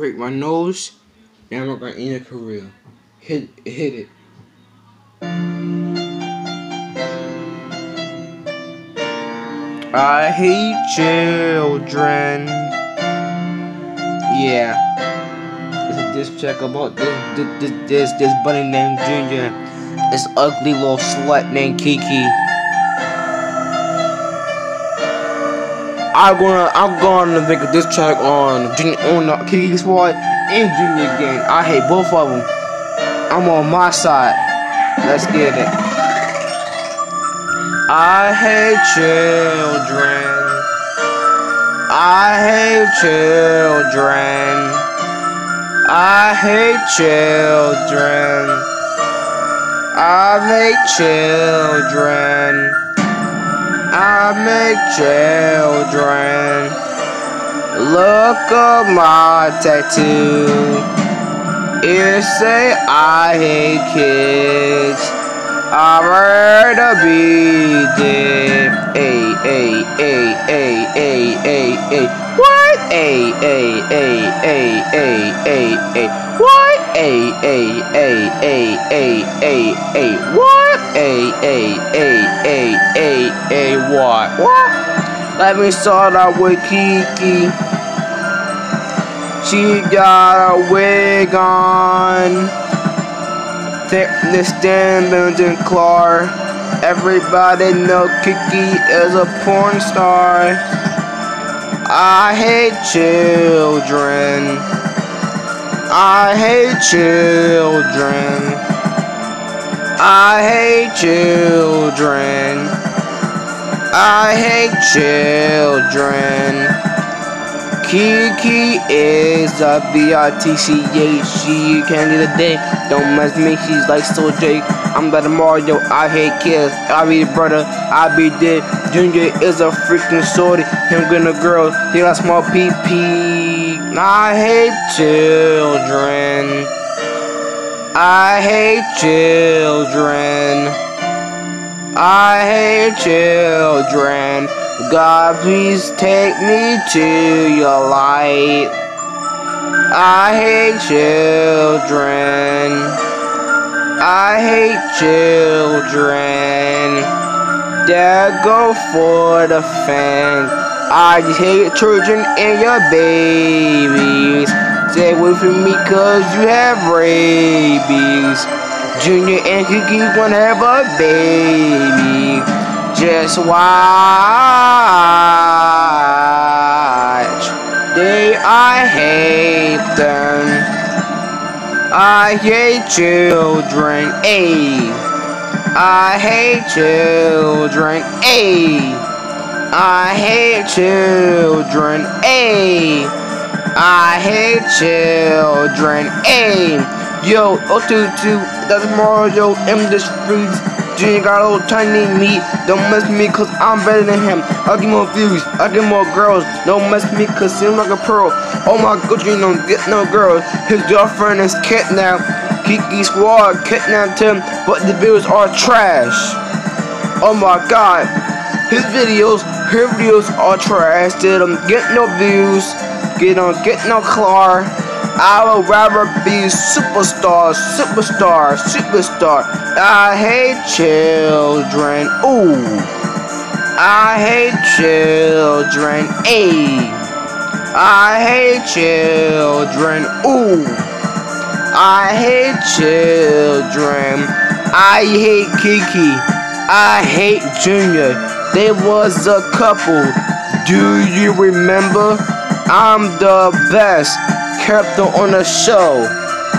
break my nose, and I'm gonna end a career. Hit, hit it. I hate children. Yeah. It's a diss check about this, this, this, this, this bunny named Junior. This ugly little slut named Keke. I'm gonna I'm gonna make diss track on Junior on the Keke Squad and Junior Gang. I hate both of them. I'm on my side. Let's get it. I hate children. I hate children. I hate children. I hate children. I make children. Look at my tattoo. It say I hate kids. I'm to be dead. Ay, ay, ay, ay, ay, ay, ay. What? Ay, ay, ay, ay, ay, ay, ay. What? Ay, ay, ay, ay, ay, ay, ay. What? Ay, ay, ay, ay, ay, ay, what? What? Let me start out with Keke. She got a wig on. Thickness diamonds and Clark. Everybody know Keke is a porn star. I hate children. I hate children. I hate children. I hate children. Keke is a B-I-T-C-H. She can't get a day. Don't mess me, she's like so Jake. I'm better Mario, I hate kids. I be the brother, I be dead. Junior is a freaking shorty. Him getting a girl, he got small pee-pee. I hate children. I hate children. I hate children. God, please take me to your light. I hate children. I hate children. Dad, go for the fence. I just hate children and your babies. Stay away from me cause you have rabies. Junior and Keke wanna have a baby. Just watch. They, I hate them. I hate children. Ayy. I hate children. Ayy. I hate children. Ayy. I hate children. Ayy. Yo, O22, that's Mario, M the streets. Junior got little tiny meat. Don't mess with me cause I'm better than him. I'll get more views. I'll get more girls. Don't mess with me cause seems like a pearl. Oh my god, you don't get no girls. His girlfriend is kidnapped. Keke Squad kidnapped him, but the views are trash. Oh my god. His videos, her videos are trash. They don't get no views. They don't get no car. I would rather be superstar, superstar, superstar. I hate children. Ooh. I hate children. Ayy. I hate children. Ooh. I hate children. I hate Keke. I hate Junior. They was a couple. Do you remember? I'm the best character on the show.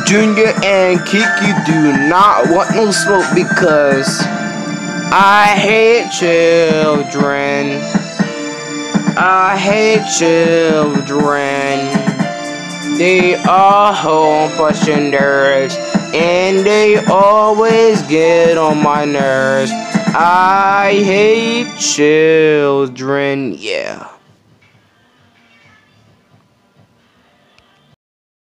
Junior and Keke do not want no smoke because I hate children. I hate children. They are home pushing and they always get on my nerves. I hate children, yeah.